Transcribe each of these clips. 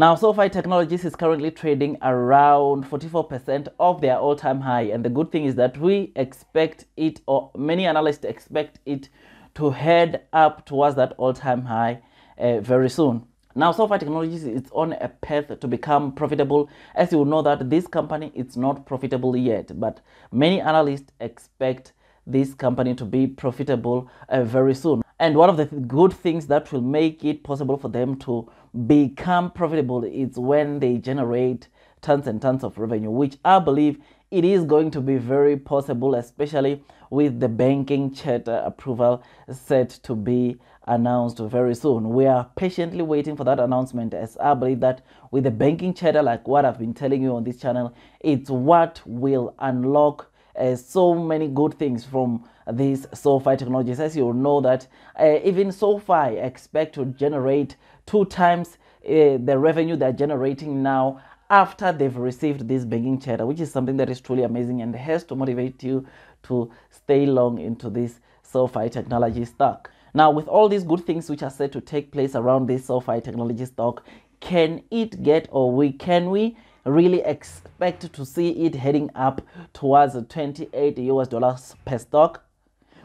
Now, SoFi Technologies is currently trading around 44% of their all time high. And the good thing is that we expect it, or many analysts expect it to head up towards that all time high uh, very soon. Now, SoFi Technologies is on a path to become profitable. As you know that this company is not profitable yet, but many analysts expect this company to be profitable uh, very soon. And one of the good things that will make it possible for them to become profitable is when they generate tons and tons of revenue, which I believe it is going to be very possible, especially with the banking charter approval set to be announced very soon. We are patiently waiting for that announcement as I believe that with the banking charter, like what I've been telling you on this channel, it's what will unlock uh, so many good things from these SoFi technologies. As you know that uh, even SoFi expect to generate two times uh, the revenue they're generating now after they've received this banking charter, which is something that is truly amazing and has to motivate you to stay long into this SoFi technology stock. Now, with all these good things which are set to take place around this SoFi technology stock, can it get or we can we really expect to see it heading up towards 28 US dollars per stock?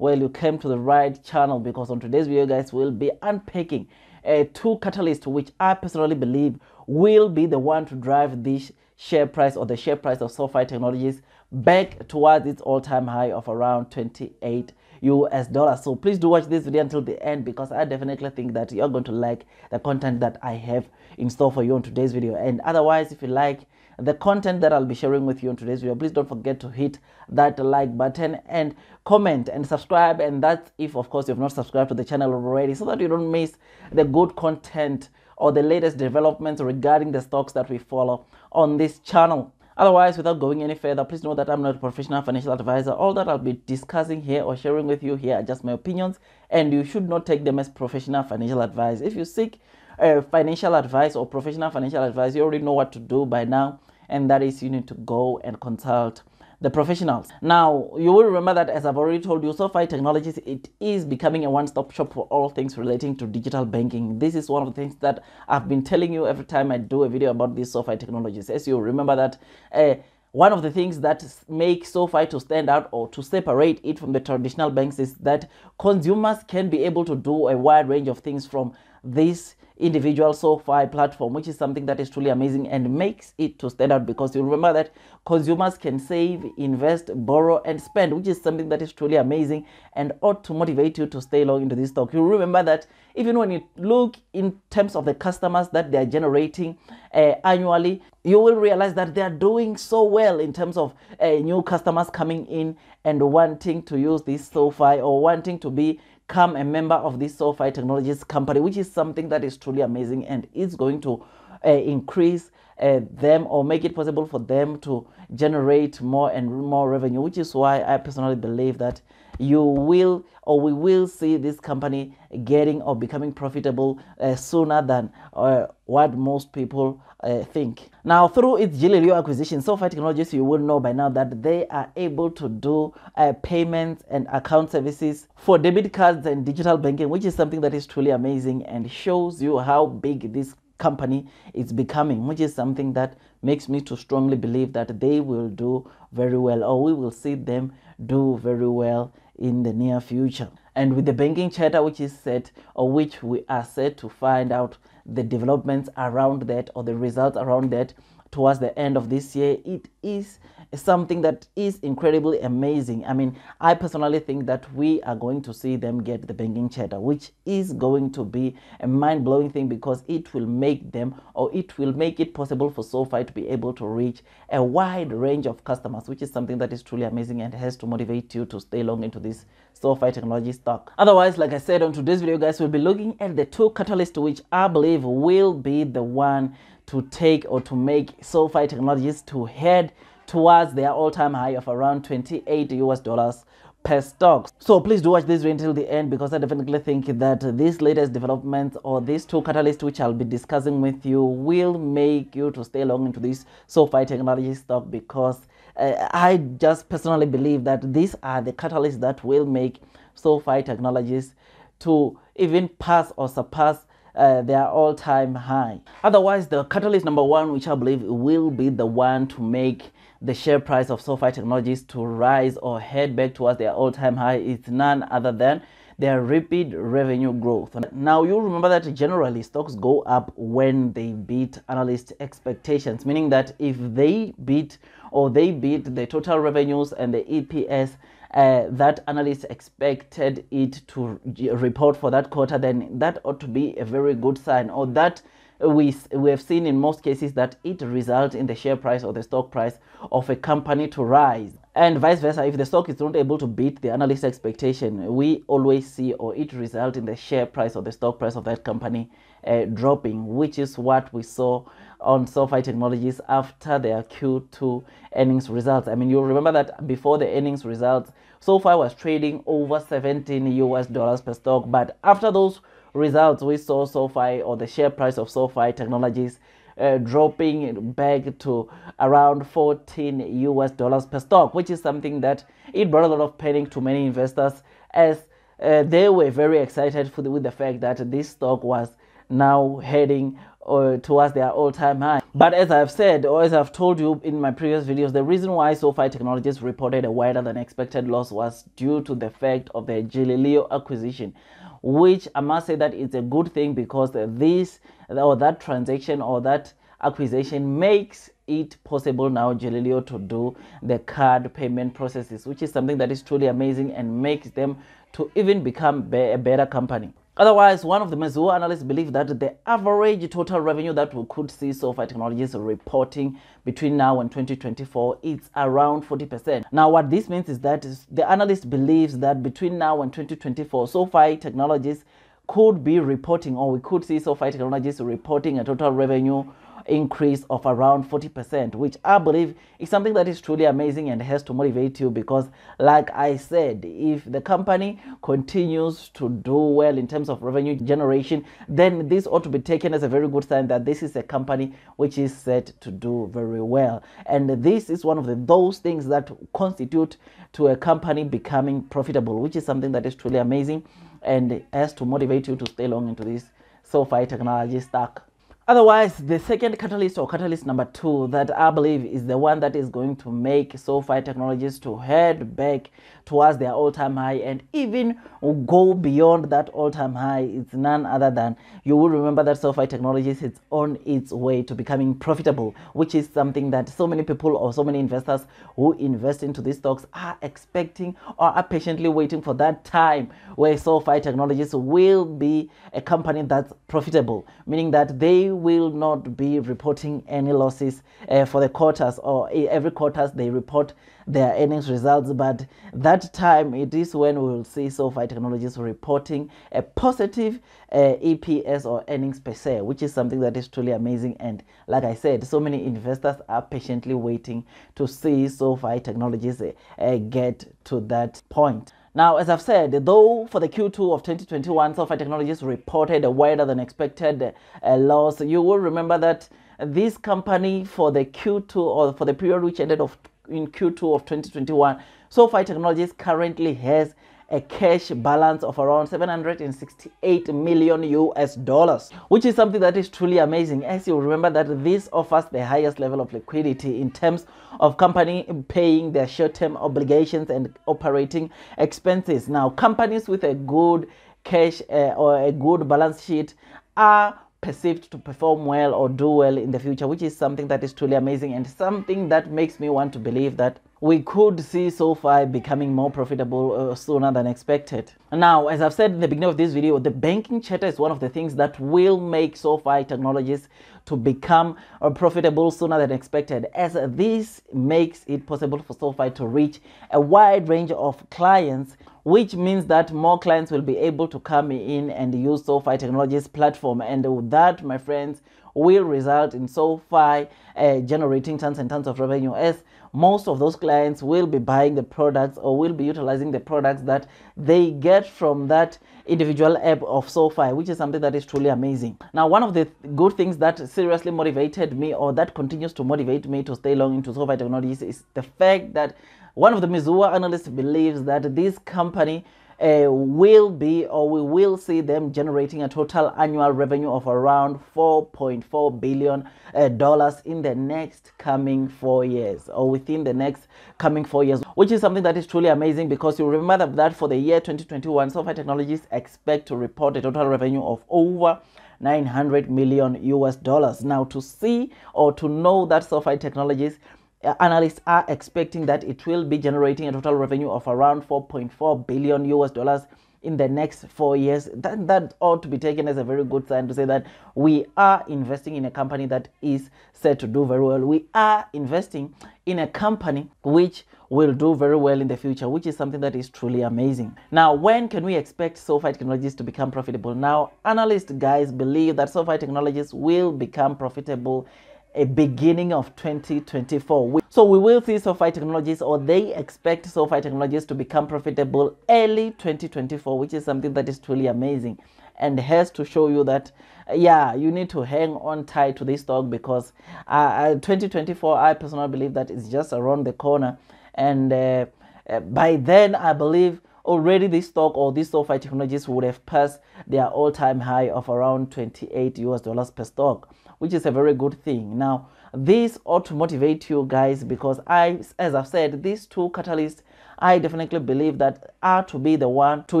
Well, you came to the right channel because on today's video, guys, we'll be unpacking uh, two catalysts which I personally believe will be the one to drive this share price or the share price of SoFi Technologies back towards its all-time high of around 28 US dollars. So please do watch this video until the end because I definitely think that you're going to like the content that I have in store for you on today's video. And otherwise, if you like the content that I'll be sharing with you on today's video, please don't forget to hit that like button and comment and subscribe. And that's if, of course, you've not subscribed to the channel already so that you don't miss the good content or the latest developments regarding the stocks that we follow on this channel. Otherwise, without going any further, please know that I'm not a professional financial advisor. All that I'll be discussing here or sharing with you here are just my opinions, and you should not take them as professional financial advice. If you seek uh, financial advice or professional financial advice, you already know what to do by now, and that is you need to go and consult the professionals. Now, you will remember that as I've already told you, SoFi Technologies, it is becoming a one-stop shop for all things relating to digital banking. This is one of the things that I've been telling you every time I do a video about these SoFi Technologies. As you remember that uh, one of the things that make SoFi to stand out or to separate it from the traditional banks is that consumers can be able to do a wide range of things from this individual SoFi platform, which is something that is truly amazing and makes it to stand out because you remember that consumers can save, invest, borrow, and spend, which is something that is truly amazing and ought to motivate you to stay long into this stock. You remember that even when you look in terms of the customers that they are generating uh, annually, you will realize that they are doing so well in terms of uh, new customers coming in and wanting to use this SoFi or wanting to be become a member of this SoFi Technologies company, which is something that is truly amazing and is going to uh, increase uh, them or make it possible for them to generate more and more revenue, which is why I personally believe that you will or we will see this company getting or becoming profitable uh, sooner than uh, what most people uh, think. Now, through its Galileo acquisition, SoFi Technologies, you will know by now that they are able to do uh, payments and account services for debit cards and digital banking, which is something that is truly amazing and shows you how big this company is becoming, which is something that makes me to strongly believe that they will do very well or we will see them do very well in the near future. And with the banking charter, which is set or which we are set to find out the developments around that or the results around that towards the end of this year, it is something that is incredibly amazing. I mean, I personally think that we are going to see them get the banking charter, which is going to be a mind blowing thing because it will make them or it will make it possible for SoFi to be able to reach a wide range of customers, which is something that is truly amazing and has to motivate you to stay long into this SoFi technology stock. Otherwise, like I said on today's video, guys, we'll be looking at the two catalysts which I believe will be the one to take or to make SoFi technologies to head towards their all-time high of around 28 US dollars per stock. So please do watch this video until the end because I definitely think that these latest developments or these two catalysts which I'll be discussing with you will make you to stay long into this SoFi technology stock because uh, I just personally believe that these are the catalysts that will make SoFi technologies to even pass or surpass uh, their all-time high. Otherwise, the catalyst number one, which I believe will be the one to make the share price of SoFi Technologies to rise or head back towards their all-time high is none other than their rapid revenue growth. Now, you remember that generally stocks go up when they beat analyst expectations, meaning that if they beat or they beat the total revenues and the EPS uh, that analysts expected it to report for that quarter, then that ought to be a very good sign, or that we, we have seen in most cases that it results in the share price or the stock price of a company to rise and vice versa if the stock is not able to beat the analyst expectation we always see or it result in the share price or the stock price of that company uh, dropping which is what we saw on SoFi Technologies after their Q2 earnings results. I mean, you remember that before the earnings results, SoFi was trading over 17 US dollars per stock, but after those results, we saw SoFi or the share price of SoFi Technologies uh, dropping back to around 14 US dollars per stock, which is something that it brought a lot of panic to many investors as uh, they were very excited the, with the fact that this stock was now heading uh, towards their all-time high. But as I've said, or as I've told you in my previous videos, the reason why SoFi Technologies reported a wider than expected loss was due to the fact of the Galileo acquisition which I must say that it's a good thing because this or that transaction or that acquisition makes it possible now Galileo to do the card payment processes, which is something that is truly amazing and makes them to even become a better company. Otherwise, one of the Mizuho analysts believe that the average total revenue that we could see SoFi Technologies reporting between now and 2024 is around 40%. Now, what this means is that the analyst believes that between now and 2024, SoFi Technologies could be reporting, or we could see SoFi Technologies reporting a total revenue increase of around 40%, which I believe is something that is truly amazing and has to motivate you because, like I said, if the company continues to do well in terms of revenue generation, then this ought to be taken as a very good sign that this is a company which is set to do very well. And this is one of the, those things that constitute to a company becoming profitable, which is something that is truly amazing and has to motivate you to stay long into this SoFi technology stack. Otherwise, the second catalyst or catalyst number two that I believe is the one that is going to make SoFi Technologies to head back towards their all-time high and even go beyond that all-time high. It's none other than you will remember that SoFi Technologies is on its way to becoming profitable, which is something that so many people or so many investors who invest into these stocks are expecting or are patiently waiting for that time where SoFi Technologies will be a company that's profitable, meaning that they will not be reporting any losses uh, for the quarters or every quarters they report their earnings results but that time it is when we will see SoFi Technologies reporting a positive uh, EPS or earnings per share which is something that is truly amazing and like I said so many investors are patiently waiting to see SoFi Technologies uh, get to that point. Now, as I've said, though for the Q2 of 2021, SoFi Technologies reported a wider than expected uh, loss, you will remember that this company for the Q2 or for the period which ended of in Q2 of 2021, SoFi Technologies currently has a cash balance of around 768 million US dollars, which is something that is truly amazing. As you remember that this offers the highest level of liquidity in terms of company paying their short-term obligations and operating expenses. Now, companies with a good cash uh, or a good balance sheet are perceived to perform well or do well in the future, which is something that is truly amazing and something that makes me want to believe that we could see SoFi becoming more profitable uh, sooner than expected. Now, as I've said in the beginning of this video, the banking charter is one of the things that will make SoFi Technologies to become uh, profitable sooner than expected, as this makes it possible for SoFi to reach a wide range of clients, which means that more clients will be able to come in and use SoFi Technologies platform. And with that, my friends, will result in SoFi uh, generating tons and tons of revenue as most of those clients will be buying the products or will be utilizing the products that they get from that individual app of SoFi, which is something that is truly amazing. Now, one of the good things that seriously motivated me or that continues to motivate me to stay long into SoFi technologies is the fact that one of the Mizuho analysts believes that this company uh, will be or we will see them generating a total annual revenue of around 4.4 billion uh, dollars in the next coming four years or within the next coming four years which is something that is truly amazing because you remember that for the year 2021 SoFi Technologies expect to report a total revenue of over 900 million US dollars. Now, to see or to know that SoFi Technologies Uh, analysts are expecting that it will be generating a total revenue of around 4.4 billion US dollars in the next four years. That, that ought to be taken as a very good sign to say that we are investing in a company that is set to do very well. We are investing in a company which will do very well in the future which is something that is truly amazing. Now when can we expect sofi technologies to become profitable? Now analyst guys believe that sofi technologies will become profitable a beginning of 2024. So we will see SoFi Technologies or they expect SoFi Technologies to become profitable early 2024, which is something that is truly amazing and has to show you that yeah you need to hang on tight to this stock because uh, 2024 i personally believe that it's just around the corner and uh, uh, by then i believe already this stock or this SoFi technologies would have passed their all-time high of around 28 us dollars per stock which is a very good thing. Now, this ought to motivate you guys because I, as I've said, these two catalysts, I definitely believe that are to be the one to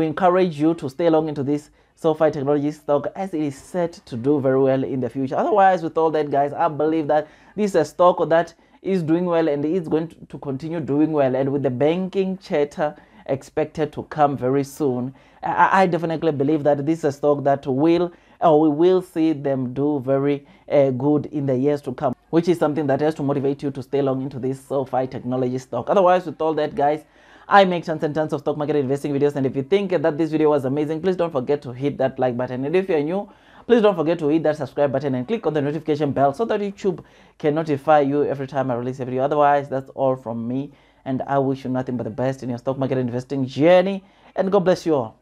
encourage you to stay long into this SoFi technology stock as it is set to do very well in the future. Otherwise, with all that, guys, I believe that this is a stock that is doing well and is going to continue doing well. And with the banking charter expected to come very soon, I, I definitely believe that this is a stock that will or we will see them do very uh, good in the years to come, which is something that has to motivate you to stay long into this SoFi technology stock. Otherwise, with all that, guys, I make tons and tons of stock market investing videos. And if you think that this video was amazing, please don't forget to hit that like button. And if you're new, please don't forget to hit that subscribe button and click on the notification bell so that YouTube can notify you every time I release a video. Otherwise, that's all from me. And I wish you nothing but the best in your stock market investing journey. And God bless you all.